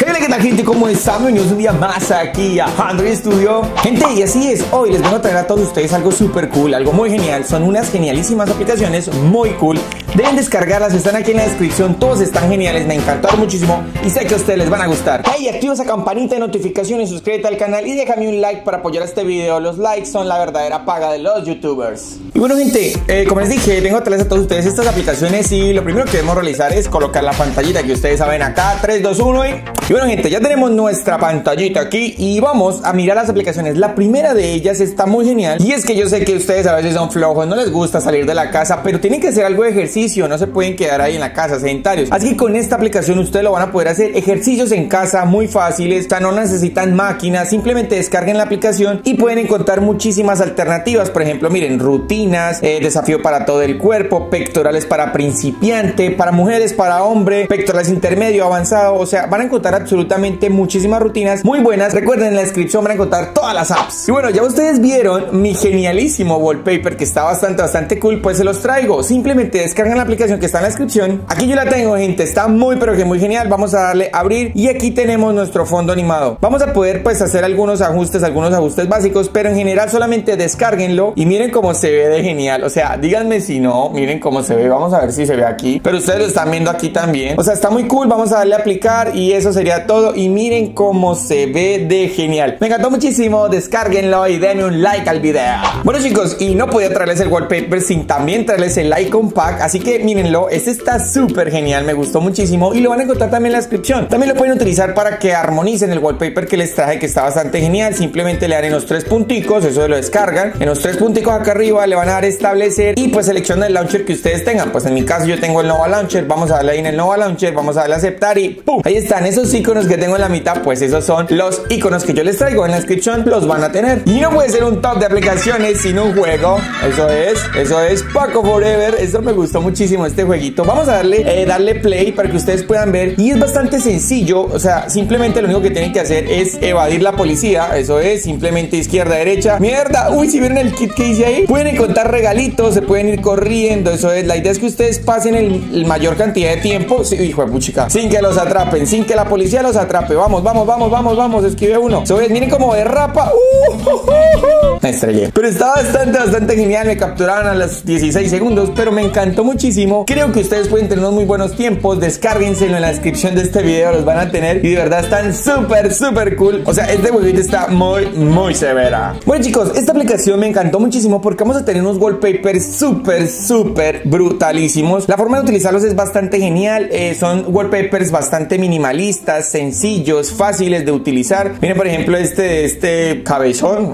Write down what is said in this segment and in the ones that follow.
Okay. ¿Qué tal gente? ¿Cómo están? Bienvenidos un día más aquí a Android Studio. Gente, y así es, hoy les vengo a traer a todos ustedes algo súper cool, algo muy genial. Son unas genialísimas aplicaciones, muy cool. Deben descargarlas, están aquí en la descripción Todos están geniales, me encantaron muchísimo Y sé que a ustedes les van a gustar. Hey, activa esa campanita de notificaciones, suscríbete al canal Y déjame un like para apoyar este video. Los likes son la verdadera paga de los youtubers. Y bueno gente, eh, como les dije, vengo a traerles a todos ustedes estas aplicaciones Y lo primero que debemos realizar es colocar la pantallita que ustedes saben acá 3, 2, 1 y... Y bueno ya tenemos nuestra pantallita aquí y vamos a mirar las aplicaciones. La primera de ellas está muy genial y es que yo sé que ustedes a veces son flojos, no les gusta salir de la casa, pero tienen que hacer algo de ejercicio, no se pueden quedar ahí en la casa sedentarios. Así que con esta aplicación ustedes lo van a poder hacer ejercicios en casa muy fáciles, o sea, no necesitan máquinas, simplemente descarguen la aplicación y pueden encontrar muchísimas alternativas. Por ejemplo, miren, rutinas, eh, desafío para todo el cuerpo, pectorales para principiante, para mujeres, para hombre, pectorales intermedio, avanzado, o sea, van a encontrar absolutamente muchísimas rutinas muy buenas. Recuerden en la descripción van a encontrar todas las apps. Y bueno, ya ustedes vieron mi genialísimo wallpaper que está bastante, bastante cool, pues se los traigo. Simplemente descargan la aplicación que está en la descripción. Aquí yo la tengo, gente, está muy, pero que muy genial. Vamos a darle a abrir y aquí tenemos nuestro fondo animado. Vamos a poder pues hacer algunos ajustes, algunos ajustes básicos, pero en general solamente descarguenlo y miren cómo se ve de genial. O sea, díganme si no, miren cómo se ve. Vamos a ver si se ve aquí, pero ustedes lo están viendo aquí también. O sea, está muy cool. Vamos a darle a aplicar y eso sería todo. Y miren cómo se ve de genial. Me encantó muchísimo, descárguenlo y denme un like al video. Bueno chicos, y no podía traerles el wallpaper sin también traerles el Icon Pack, así que mírenlo, este está súper genial, me gustó muchísimo y lo van a encontrar también en la descripción. También lo pueden utilizar para que armonicen el wallpaper que les traje que está bastante genial, simplemente le dan en los tres punticos, eso lo descargan, en los tres punticos acá arriba le van a dar establecer y pues seleccionan el launcher que ustedes tengan, pues en mi caso yo tengo el Nova Launcher, vamos a darle ahí en el Nova Launcher, vamos a darle a aceptar y ¡pum! Ahí están esos iconos que tengo en la mitad, pues esos son los iconos que yo les traigo en la descripción, los van a tener. Y no puede ser un top de aplicaciones sin un juego. Eso es, eso es Paco Forever. Eso me gustó muchísimo este jueguito. Vamos a darle, eh, darle play para que ustedes puedan ver. Y es bastante sencillo. O sea, simplemente lo único que tienen que hacer es evadir la policía. Eso es, simplemente izquierda, derecha. Mierda, uy, si vieron el kit que hice ahí, pueden encontrar regalitos, se pueden ir corriendo. Eso es, la idea es que ustedes pasen el, mayor cantidad de tiempo. Sí, hijo de puchica, sin que los atrapen, sin que la policía los atrape. Vamos, vamos, vamos, vamos, vamos. Escribe uno. Es, miren cómo derrapa. Uh, uh, uh, me estrellé. Pero está bastante, bastante genial. Me capturaron a los 16 segundos, pero me encantó muchísimo. Creo que ustedes pueden tener unos muy buenos tiempos. Descárguenselo en la descripción de este video. Los van a tener. Y de verdad están súper, súper cool. O sea, este jueguito está muy, muy severa. Bueno, chicos, esta aplicación me encantó muchísimo porque vamos a tener unos wallpapers súper, súper brutalísimos. La forma de utilizarlos es bastante genial. Eh, son wallpapers bastante minimalistas, sencillos, fáciles de utilizar. Miren, por ejemplo, este, este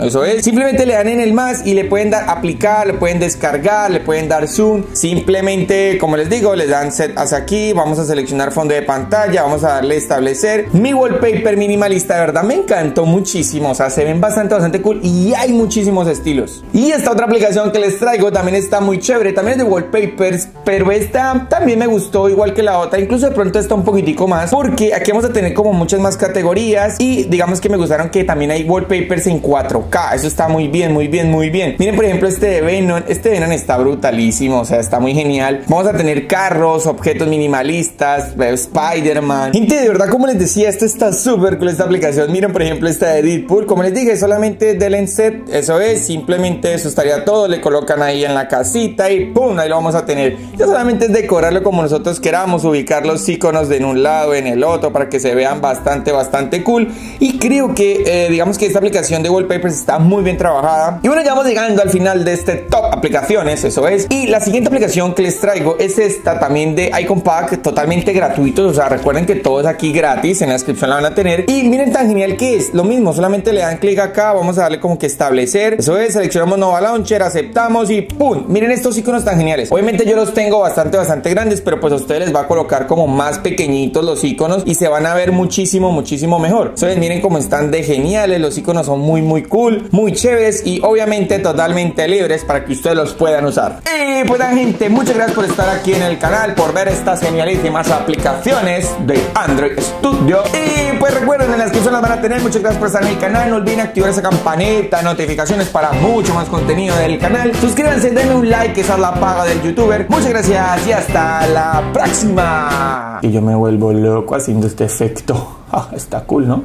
Eso es. Simplemente le dan en el más y le pueden dar aplicar, le pueden descargar, le pueden dar zoom. Simplemente, como les digo, les dan set hacia aquí. Vamos a seleccionar fondo de pantalla. Vamos a darle establecer. Mi wallpaper minimalista, de verdad, me encantó muchísimo. O sea, se ven bastante, bastante cool y hay muchísimos estilos. Y esta otra aplicación que les traigo también está muy chévere. También es de wallpapers, pero esta también me gustó igual que la otra. Incluso de pronto está un poquitico más porque aquí vamos a tener como muchas más categorías y digamos que me gustaron que también hay wallpapers en 4K. Eso está muy bien, muy bien, muy bien. Miren, por ejemplo, este de Venom. Este Venom está brutalísimo. O sea, está muy genial. Vamos a tener carros, objetos minimalistas, Spider-Man. Gente, de verdad, como les decía, esto está súper cool esta aplicación. Miren, por ejemplo, esta de Deadpool. Como les dije, solamente del set. Eso es, simplemente eso estaría todo. Le colocan ahí en la casita y ¡pum! Ahí lo vamos a tener. Ya solamente es decorarlo como nosotros queramos, ubicar los iconos de en un lado, en el otro, para que se vean bastante, bastante cool. Y creo que, eh, digamos que esta aplicación de wallpapers está muy bien trabajada. Y bueno, ya vamos llegando al final de este top aplicaciones, eso es. Y la siguiente aplicación que les traigo es esta también de Icon Pack, totalmente gratuito. O sea, recuerden que todo es aquí gratis, en la descripción la van a tener. Y miren tan genial que es. Lo mismo, solamente le dan clic acá, vamos a darle como que establecer. Eso es, seleccionamos Nova Launcher, aceptamos y ¡pum! Miren estos iconos tan geniales. Obviamente yo los tengo bastante, bastante grandes, pero pues a ustedes les va a colocar como más pequeñitos los iconos y se van a ver muchísimo, muchísimo mejor. Entonces miren cómo están de geniales, los iconos son muy, muy cool, muy chéveres y obviamente totalmente libres para que ustedes los puedan usar. Y pues la gente, muchas gracias por estar aquí en el canal, por ver estas genialísimas aplicaciones de Android Studio. Y pues recuerden, en la descripción las van a tener. Muchas gracias por estar en el canal. No olviden activar esa campanita, notificaciones para mucho más contenido del canal. Suscríbanse, denle un like, esa es la paga del youtuber. Muchas gracias y hasta la próxima. Y yo me vuelvo loco haciendo este efecto. Ah, está cool, ¿no?